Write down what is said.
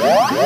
Yeah.